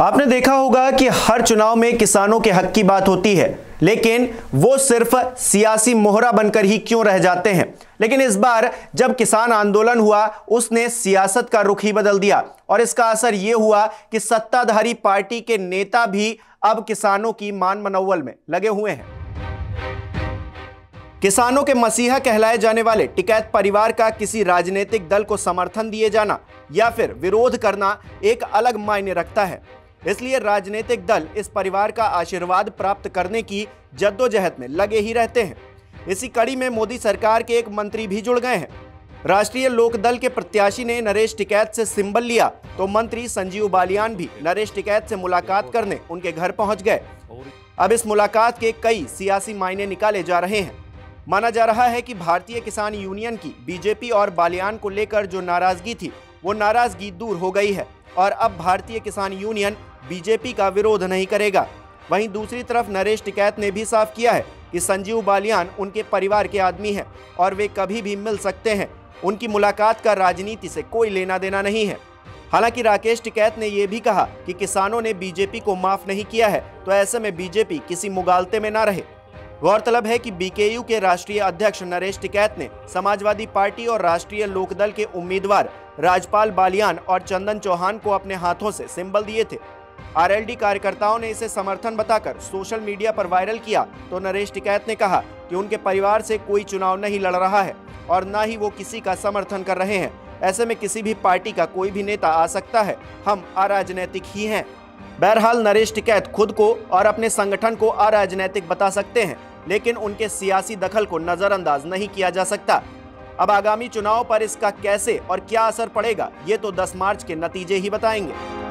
आपने देखा होगा कि हर चुनाव में किसानों के हक की बात होती है, लेकिन वो सिर्फ़ सियासी मोहरा बनकर ही क्यों रह जाते हैं? लेकिन इस बार जब किसान आंदोलन हुआ, उसने सियासत का रुख ही बदल दिया और इसका असर यह हुआ कि सत्ताधारी पार्टी के नेता भी अब किसानों की मान मनोवल में लगे हुए हैं। किसानों के मसीहा कहलाए जाने वाले टिकैत परिवार का किसी राजनीतिक दल को समर्थन दिए जाना या फिर विरोध करना एक अलग मायने रखता है। इसलिए राजनीतिक दल इस परिवार का आशीर्वाद प्राप्त करने की जद्दोजहद में लगे ही रहते हैं। इसी कड़ी में मोदी सरकार के एक मंत्री भी जुड़ गए हैं। राष्ट्रीय लोकदल के प्रत्याशी ने नरेश टिकैत से सिंबल लिया तो मंत्री संजीव बालियान भी नरेश टिकैत से मुलाकात करने उनके घर पहुँच गए। अब इस मुलाकात के कई सियासी मायने निकाले जा रहे हैं। माना जा रहा है कि भारतीय किसान यूनियन की बीजेपी और बालियान को लेकर जो नाराज़गी थी, वो नाराज़गी दूर हो गई है। और अब भारतीय किसान यूनियन बीजेपी का विरोध नहीं करेगा। वहीं दूसरी तरफ़ नरेश टिकैत ने भी साफ़ किया है कि संजीव बालियान उनके परिवार के आदमी हैं और वे कभी भी मिल सकते हैं। उनकी मुलाकात का राजनीति से कोई लेना देना नहीं है। हालाँकि राकेश टिकैत ने यह भी कहा कि किसानों ने बीजेपी को माफ़ नहीं किया है तो ऐसे में बीजेपी किसी मुगालते में ना रहे। गौरतलब है कि बीकेयू के राष्ट्रीय अध्यक्ष नरेश टिकैत ने समाजवादी पार्टी और राष्ट्रीय लोकदल के उम्मीदवार राजपाल बालियान और चंदन चौहान को अपने हाथों से सिंबल दिए थे। आरएलडी कार्यकर्ताओं ने इसे समर्थन बताकर सोशल मीडिया पर वायरल किया। तो नरेश टिकैत ने कहा कि उनके परिवार से कोई चुनाव नहीं लड़ रहा है और न ही वो किसी का समर्थन कर रहे हैं। ऐसे में किसी भी पार्टी का कोई भी नेता आ सकता है। हम अराजनैतिक ही हैं। बहरहाल नरेश टिकैत खुद को और अपने संगठन को अराजनैतिक बता सकते हैं, लेकिन उनके सियासी दखल को नजरअंदाज नहीं किया जा सकता। अब आगामी चुनाव पर इसका कैसे और क्या असर पड़ेगा, ये तो 10 मार्च के नतीजे ही बताएँगे।